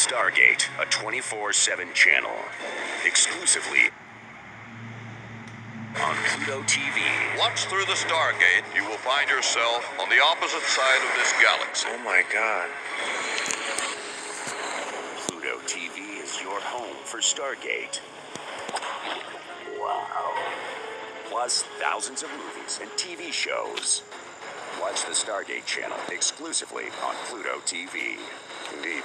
Stargate, a 24 7 channel. Exclusively on Pluto TV. Once through the Stargate, you will find yourself on the opposite side of this galaxy. Oh my god. Pluto TV is your home for Stargate. Wow. Plus thousands of movies and TV shows. Watch the Stargate channel exclusively on Pluto TV. Indeed,